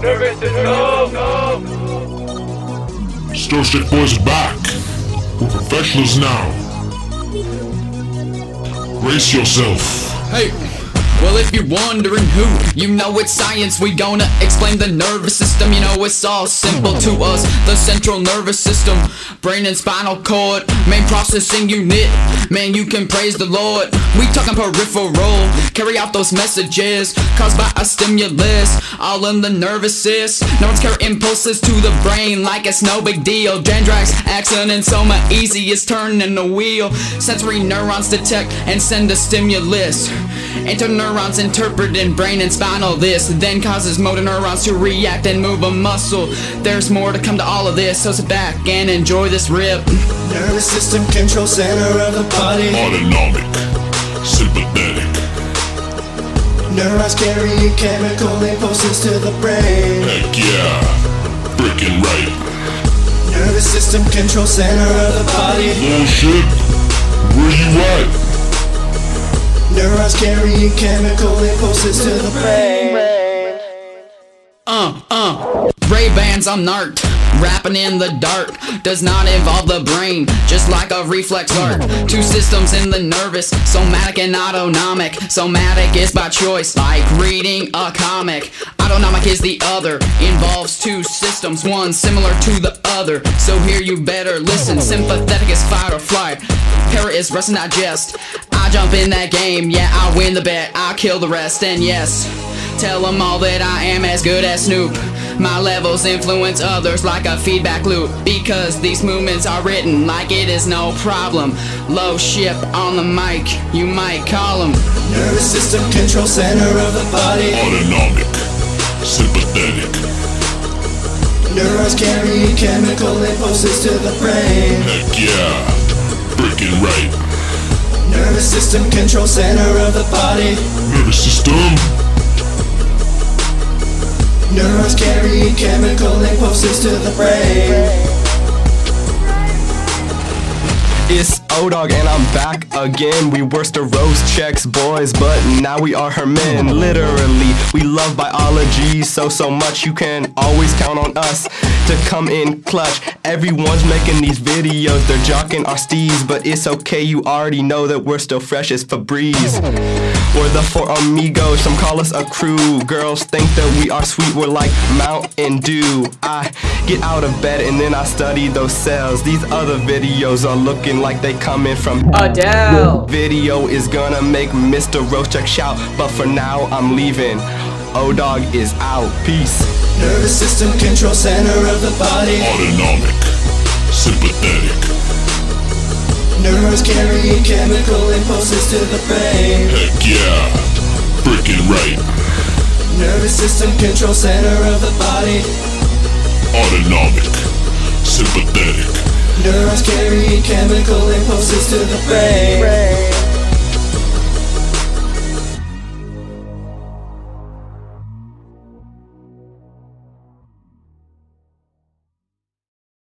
Nervous system. Stir Stick Boys back. We're professionals now. Brace yourself. Hey, well if you're wondering who, you know it's science. We gonna explain the nervous system. You know it's all simple to us. The central nervous system, brain and spinal cord, main processing unit. Man, you can praise the Lord. We talking peripheral, carry out those messages caused by a stimulus. All in the nervous system. Neurons carry impulses to the brain like it's no big deal. Dendrites, axon, and soma easy as turning the wheel. Sensory neurons detect and send a stimulus. Interneurons interpret in brain and spinal. This then causes motor neurons to react and move a muscle. There's more to come to all of this, so sit back and enjoy this rip. Nervous system control center of the body. Autonomic. Sympathetic. Neurons carrying chemical impulses to the brain. Heck yeah. Freaking right. Nervous system control center of the body. Bullshit. Where you at? Neurons carrying chemical impulses to the brain. Uh, uh. Ray Bans, I'm nart. Rapping in the dark does not involve the brain, just like a reflex arc. Two systems in the nervous, somatic and autonomic. Somatic is by choice, like reading a comic. Autonomic is the other, involves two systems, one similar to the other. So here you better listen. Sympathetic is fight or flight, para is rest and digest. I jump in that game, yeah, I win the bet, I kill the rest, and yes. Tell them all that I am as good as Snoop. My levels influence others like a feedback loop. Because these movements are written like it is no problem. Low ship on the mic, you might call them. Nervous system control center of the body. Autonomic. Sympathetic. Neurons carry chemical impulses to the brain. Heck yeah. Freaking right. Nervous system control center of the body. Nervous system. Neurons carrying chemical impulses to the brain. It's O-Dog and I'm back again. We were the rose checks boys, but now we are her men. Literally, we love biology so so much you can always count on us to come in clutch. Everyone's making these videos, they're jocking our steeds, but it's okay. You already know that we're still fresh as Febreze. We're the four amigos, some call us a crew. Girls think that we are sweet, we're like Mountain Dew. I get out of bed and then I study those cells. These other videos are looking like they coming from Adele. Video is gonna make Mr. Roachek shout, but for now I'm leaving. O Dog is out. Peace. Nervous system control center of the body. Autonomic. Sympathetic. Neurons carrying chemical impulses to the brain. Heck yeah. Freaking right. Nervous system control center of the body. Autonomic. Sympathetic. Neurons carrying chemical impulses to the brain.